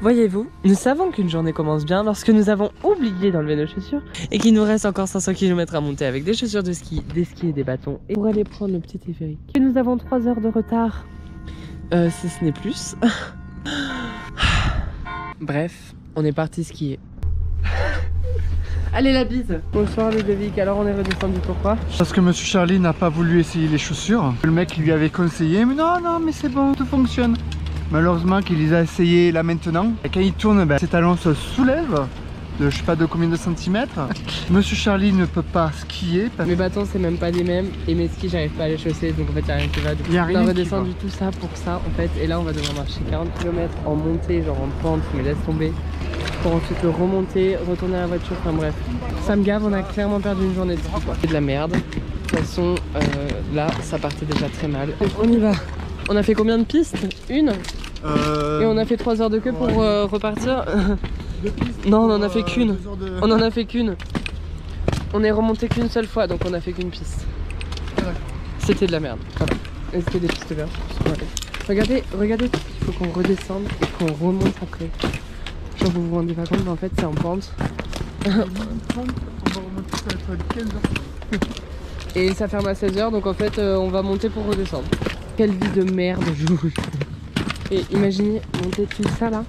Voyez-vous, nous savons qu'une journée commence bien lorsque nous avons oublié d'enlever nos chaussures et qu'il nous reste encore 500 km à monter avec des chaussures de ski, des skis et des bâtons et pour aller prendre le petit téléphérique. Et nous avons 3 heures de retard, euh, si ce n'est plus. Bref, on est parti skier. Allez la bise Bonsoir Ludovic, alors on est redescendu pourquoi? Parce que Monsieur Charlie n'a pas voulu essayer les chaussures. Le mec lui avait conseillé, mais non, non, mais c'est bon, tout fonctionne. Malheureusement qu'il les a essayé là maintenant. Et quand il tourne, ben, ses talons se soulèvent de je sais pas de combien de centimètres. Monsieur Charlie ne peut pas skier. Parce... Mes bâtons c'est même pas les mêmes et mes skis j'arrive pas à les chausser donc en fait y a rien qui va. Donc, Y a on rien a qui redescendu tout ça pour ça en fait et là on va devoir marcher 40 km en montée genre en pente mais laisse tomber pour ensuite le remonter, retourner à la voiture, enfin bref. Ça me gave, on a clairement perdu une journée de ski quoi. C'est de la merde. De toute façon euh, là ça partait déjà très mal. Donc, on y va. On a fait combien de pistes Une Euh, Et on a fait 3 heures de queue pour ouais. euh, repartir deux pistes Non, on pour, en a fait euh, qu'une. de- On en a fait qu'une. On est remonté qu'une seule fois, donc on a fait qu'une piste. Ouais. C'était de la merde. Voilà. Y a des pistes vertes Ouais. Regardez, regardez, il faut qu'on redescende et qu'on remonte après. Genre vous vous rendez pas compte, mais en fait c'est en pente. On va remonter, ça va être 15 heures. Et ça ferme à 16h, donc en fait euh, on va monter pour redescendre. Quelle vie de merde, je vous. Et imaginez monter tout ça là,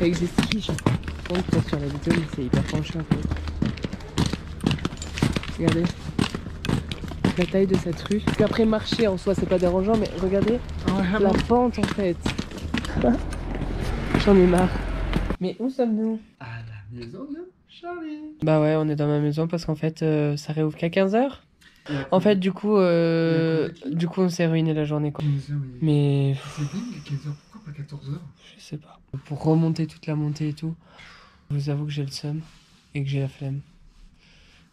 avec des skis. Je peut-être sur la vidéo, mais c'est hyper penché en fait. Regardez la taille de cette rue. Puis après marcher en soi c'est pas dérangeant, mais regardez Ouais, la bon. pente en fait. J'en ai marre. Mais où sommes-nous? À la maison de Charlie. Bah ouais, on est dans ma maison parce qu'en fait euh, ça réouvre qu'à 15h. En fait, du coup, euh, du coup, on s'est ruiné la journée quoi. 15 heures, oui. Mais C'est dingue, 15 heures, pourquoi pas 14 heures? je sais pas. Pour remonter toute la montée et tout, je vous avoue que j'ai le seum et que j'ai la flemme.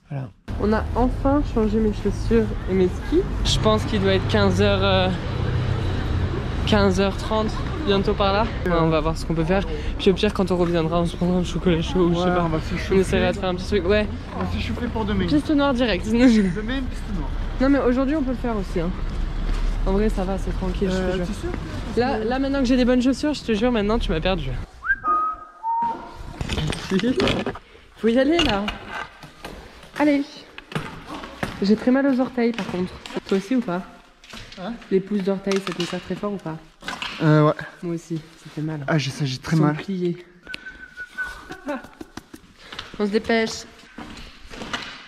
Voilà. On a enfin changé mes chaussures et mes skis. Je pense qu'il doit être 15h 15h30 bientôt par là. Ouais, on va voir ce qu'on peut faire. Puis au pire quand on reviendra, on se prendra un chocolat chaud ou je sais pas. on va On essaiera de faire un petit truc. Ouais, On va s'échauffer pour demain. piste noire direct. Demain, une piste noire. non mais aujourd'hui on peut le faire aussi. hein. En vrai ça va, c'est tranquille. je te Euh, jure. t'es sûr Là, là maintenant que j'ai des bonnes chaussures, je te jure, maintenant tu m'as perdu. Faut y aller là. Allez. J'ai très mal aux orteils par contre. Toi aussi ou pas? Hein? Les pouces d'orteils, ça te sert très fort ou pas? Euh, ouais. Moi aussi, ça fait mal. Ah, j'ai ça, j'ai très Ils sont mal. pliés. On se dépêche.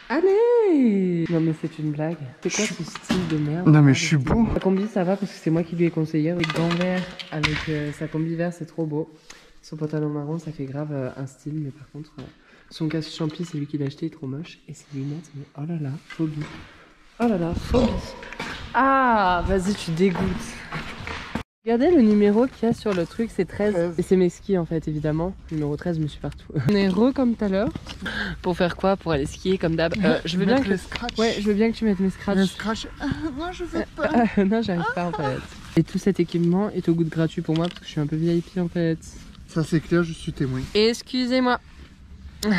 Allez Non mais c'est une blague. C'est quoi ce style de merde Non, mais je suis beau. Sa combi ça va parce que c'est moi qui lui ai conseillé avec gants verts, avec euh, sa combi vert c'est trop beau. Son pantalon marron ça fait grave euh, un style mais par contre euh, son casque champi c'est lui qui l'a acheté il est trop moche et ses lunettes mais oh là là phobie. Oh là là phobie. Ah vas-y tu dégoûtes. Regardez le numéro qu'il y a sur le truc, c'est 13. 13. Et c'est mes skis en fait, évidemment. Numéro 13, je me suis partout. On est re comme tout à l'heure. Pour faire quoi? Pour aller skier comme d'hab. Euh, je veux bien que. Ouais, je veux bien que tu mettes mes scratchs. Les scratchs. Ah, non, je veux pas. Ah, non, j'arrive pas en fait. Et tout cet équipement est au goût de gratuit pour moi parce que je suis un peu VIP en fait. Ça, c'est clair, je suis témoin. Excusez-moi. Je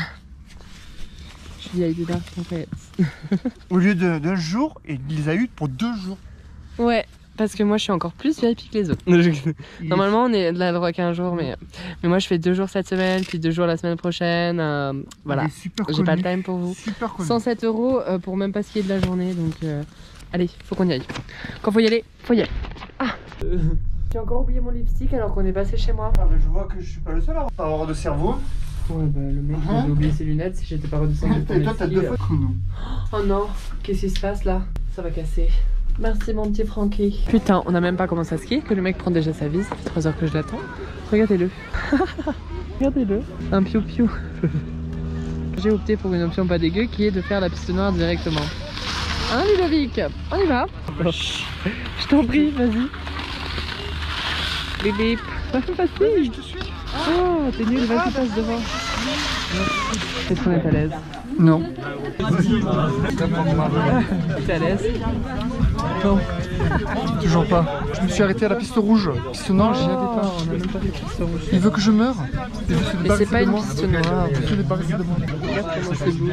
suis vieille de dark en fait. Au lieu de- d'un jour, il les a eu pour deux jours. Ouais, parce que moi je suis encore plus VIP que les autres. Normalement on est là le droit qu'un jour, mais, mais moi je fais deux jours cette semaine, puis deux jours la semaine prochaine. euh, voilà, est j'ai pas le time pour vous. Super connu. 107 euros euh, pour même pas skier de la journée, donc euh, allez, faut qu'on y aille. Quand faut y aller, faut y aller. Ah J'ai encore oublié mon lipstick alors qu'on est passé chez moi. Ah, mais je vois que je suis pas le seul à avoir de cerveau. Ouais, bah le mec il Hein avait oublié ses lunettes si j'étais pas redescendu Et toi, t'as deux euh. fois. Oh non, qu'est-ce qui se passe là? Ça va casser. Merci mon petit Francky. Putain, on a même pas commencé à skier que le mec prend déjà sa vie. Ça fait 3 heures que je l'attends. Regardez-le. Regardez-le. Un piou-piou. J'ai opté pour une option pas dégueu qui est de faire la piste noire directement. Hein Ludovic? On y va Je t'en prie, vas-y. Bip bip. Vas-y. Je te suis. Oh, t'es nul, vas-y, passe devant. Est-ce qu'on est à l'aise? Non. T'es à l'aise? Non. Toujours pas. Je me suis arrêté à la piste rouge. Piste noire, j'y avais pas. On a même. Il veut que je meure. Il veut se Mais c'est pas une piste noire. Il veut se débarrasser de moi. Regarde comment c'est beau.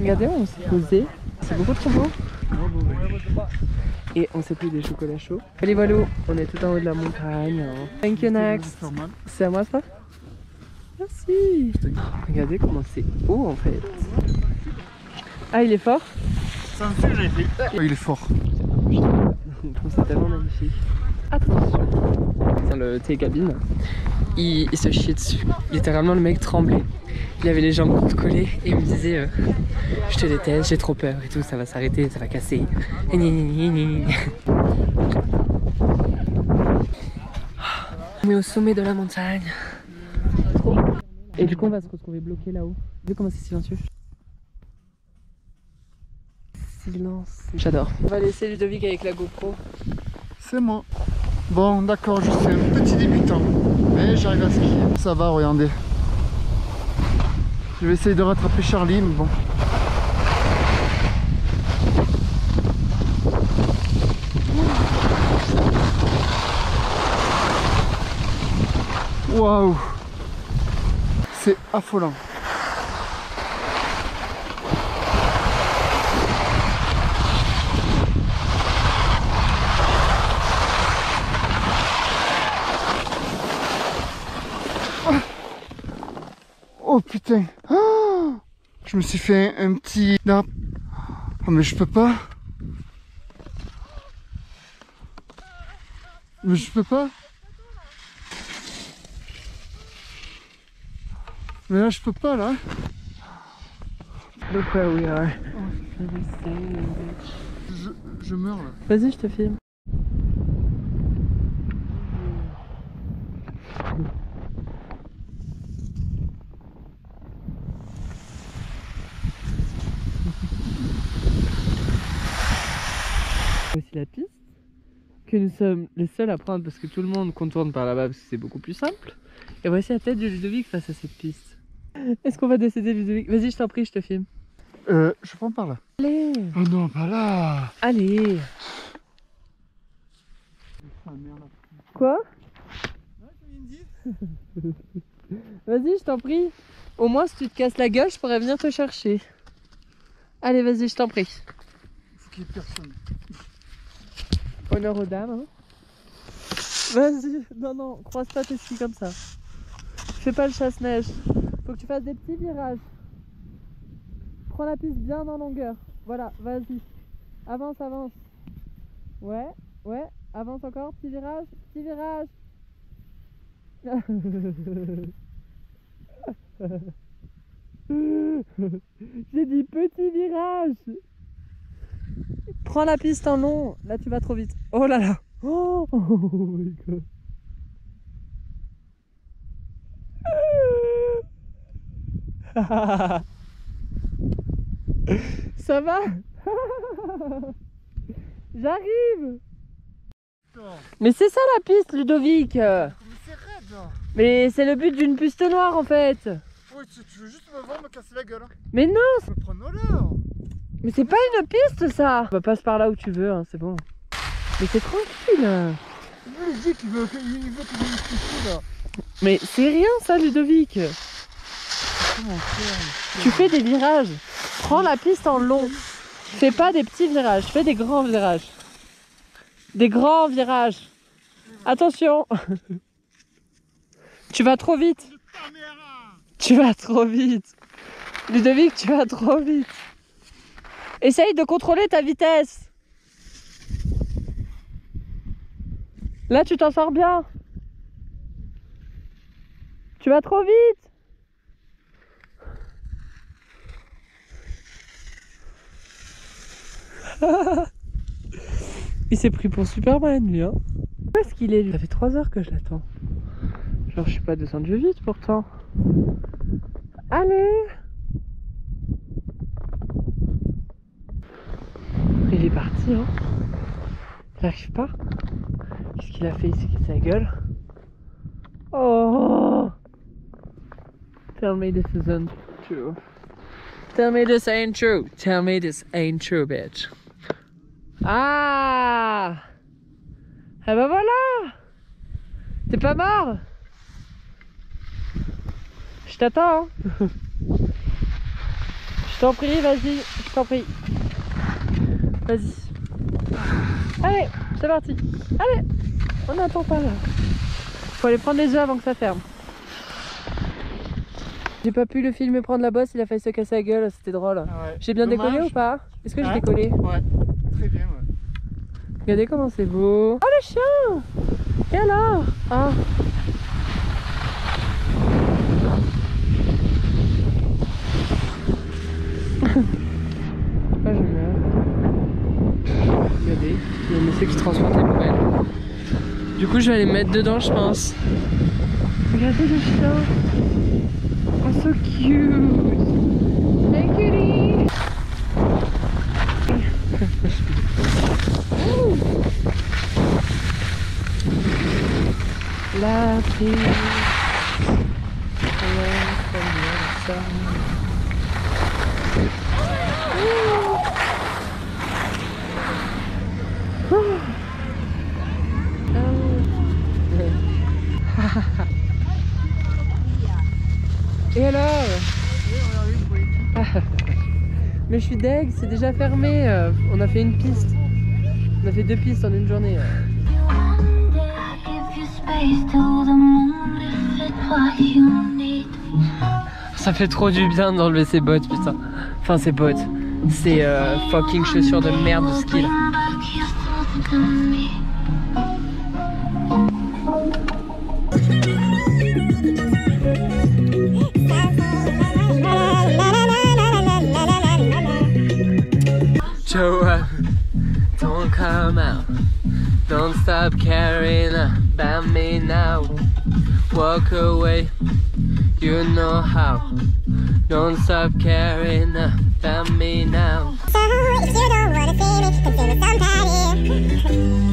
Regardez, on s'est posé. C'est beaucoup trop beau. Et on s'est pris des chocolats chauds. Allez voilà, on est tout en haut de la montagne. hein. Thank you next. C'est à moi ça? Merci. Regardez comment c'est haut en fait. Ah il est fort Oh, il est fort. Ça tellement magnifique. Attention. Dans le télécabine, il, il se chiait dessus. Littéralement, le mec tremblait. Il avait les jambes toutes collées et il me disait euh, Je te déteste, j'ai trop peur et tout, ça va s'arrêter, ça va casser. On est au sommet de la montagne. Et du coup, on va se retrouver bloqué là-haut. Vu comment c'est silencieux. Silence. J'adore. On va laisser Ludovic avec la GoPro. C'est moi. Bon, d'accord, je suis un petit débutant. Mais j'arrive à skier. Ça va, regardez. Je vais essayer de rattraper Charlie, mais bon. Waouh C'est affolant. Oh putain Ah Je me suis fait un, petit... Non. Oh mais je peux pas Mais je peux pas Mais là je peux pas là Look where we are. Je, je meurs là Vas-y, je te filme. Voici la piste que nous sommes les seuls à prendre parce que tout le monde contourne par là-bas parce que c'est beaucoup plus simple. Et voici la tête de Ludovic face à cette piste. Est-ce qu'on va décéder Ludovic? Vas-y, je t'en prie, je te filme. Euh, je prends par là Allez Oh non, pas là Allez Quoi? Vas-y, je t'en prie. Au moins, si tu te casses la gueule, je pourrais venir te chercher. Allez, vas-y, je t'en prie. Faut qu'il y ait personne. Honneur aux dames. hein. Vas-y. Non, non, croise pas tes skis comme ça. Fais pas le chasse-neige. Faut que tu fasses des petits virages. Prends la piste bien en longueur. Voilà, vas-y. Avance, avance. Ouais, ouais. Avance encore. Petit virage, petit virage. J'ai dit petit virage. Prends la piste en long. Là, tu vas trop vite. Oh là là. Oh, oh my god. Ça va? J'arrive. Mais c'est ça la piste, Ludovic. Mais c'est raide là Mais c'est le but d'une piste noire en fait. Tu, tu veux juste me voir me casser la gueule hein. Mais non Me prendre l'heure Mais c'est pas une piste ça. Bah passe par là où tu veux, hein, c'est bon. Mais c'est tranquille. Lui il dit qu'il veut, il là. Mais c'est rien ça, Ludovic Tu fais des virages. Prends la piste en long. Fais pas des petits virages, fais des grands virages. Des grands virages. Attention Tu vas trop vite. Tu vas trop vite. Ludovic, tu vas trop vite. Essaye de contrôler ta vitesse. Là, tu t'en sors bien. Tu vas trop vite. Il s'est pris pour Superman, lui, hein. Où est-ce qu'il est, lui Ça fait 3 heures que je l'attends. Genre, je suis pas descendu vite, pourtant. Allez Il est parti, hein. Il arrive pas. Qu'est-ce qu'il a fait? Il s'est cassé la gueule. Oh Tell me this isn't true. Tell me this ain't true. Tell me this ain't true, bitch. Ah Eh ben voilà T'es pas mort Je t'attends. hein. Je t'en prie, vas-y, je t'en prie. Vas-y. Allez, c'est parti. Allez, on n'attend pas là. Faut aller prendre les œufs avant que ça ferme. J'ai pas pu le filmer prendre la bosse, il a failli se casser la gueule, c'était drôle. Ah ouais. J'ai bien Dommage. décollé ou pas? Est-ce que j'ai décollé? Ouais, très bien. Ouais. Regardez comment c'est beau. Oh le chien Et alors Ah Pourquoi je meurs Regardez, il y a un monsieur qui transporte les poubelles. Du coup je vais aller me mettre dedans je pense. Regardez le chien Oh so cute Hey cutie La pluie. Ça Et alors Mais je suis deg, c'est déjà fermé. euh, On a fait une piste. On a fait deux pistes en une journée. Ça fait trop du bien d'enlever ses bottes, putain. Enfin, ses bottes. Ces euh, fucking chaussures de merde de ski là. Don't out. Don't stop caring about me now. Walk away, you know how. Don't stop caring about me now. So if you don't wanna see me, consider somebody.